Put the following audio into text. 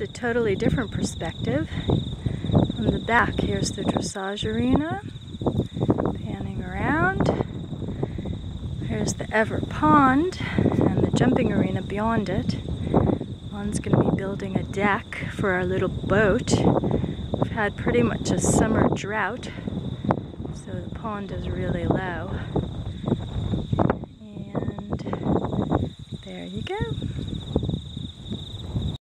A totally different perspective. From the back, here's the dressage arena. Panning around. Here's the ever Pond and the jumping arena beyond it. One's going to be building a deck for our little boat. We've had pretty much a summer drought, so the pond is really low. And there you go.